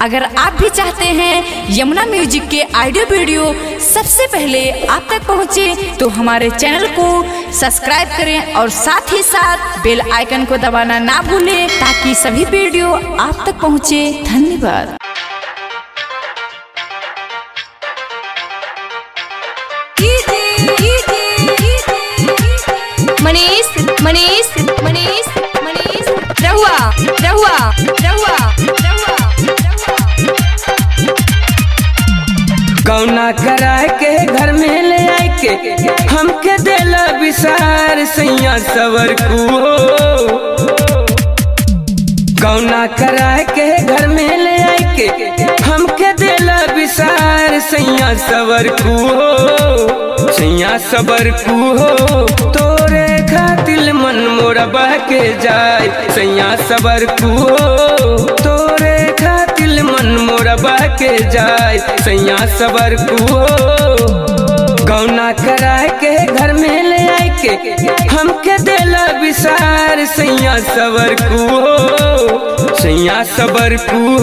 अगर आप भी चाहते हैं यमुना म्यूज़िक के ऑडियो वीडियो सबसे पहले आप तक पहुँचे, तो हमारे चैनल को सब्सक्राइब करें और साथ ही साथ बेल आइकन को दबाना ना भूलें ताकि सभी वीडियो आप तक पहुँचे। धन्यवाद। मनीष मनीष मनीष मनीष रहुआ रहुआ। करा के घर में ले आए के। हमके देला विसार सैया सवर को। कौना करा के घर में ले आए के। हमके देला विसार सैया सवर को। सैया सबर को। तोरे खातिल मन मोरा बह के जाए सैया सबर को। के जाए, सैया सबर को गौना करा के घर में ले आए के हमके देला विसार, सैया सबर को सैया सबर को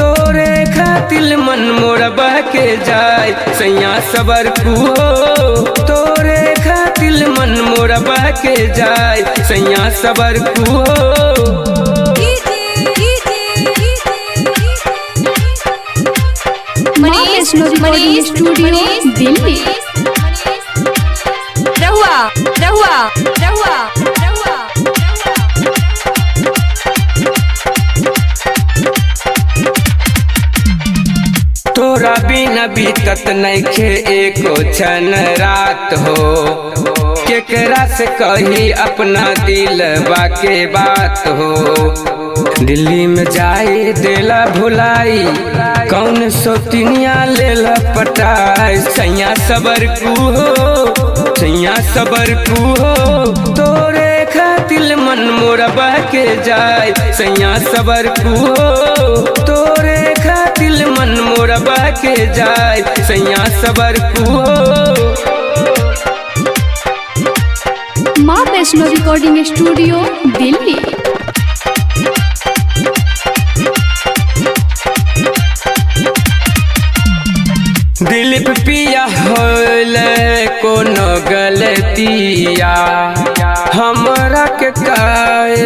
तोरे खातिल मन मोरा बह के जाए, सैया सबर को तोरे खातिल मन मोरा बह के जाए, सैया सबर को मनीष मनीष स्टूडियो दिल्ली। रहुआ रहुआ रहुआ रहुआ तोरा बिना बीतत नइखे एको क्षण रात हो। केकरा से कही अपना दिल के बात हो। दिल्ली में जाए देला भुलाई। कौन सोतिनिया लेला पटाई? सैया सबर कू हो सैया सबर कू हो। तोरे खातिल मन मोरा के जाए सैया सबर कू हो। तोरे खातिल मन मोरा के जाए सैया सबर कू हो। Maa Vaishno recording studio Delhi. Dilip पिया होल कोनो गलतिया? हमरा के काय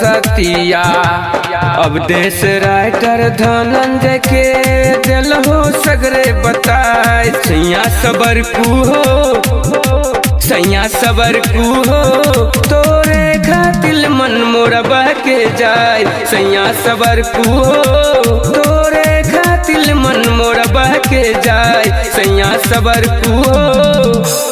सतिया अब देश राइटर धनंजय के दिल हो सगरे बताए सैया सबर कू हो सैया सबर कू हो तोरे खातिल मन मोरा बह के जाए सैया सबर कू हो तोरे के जाए सैया सबर कुओ।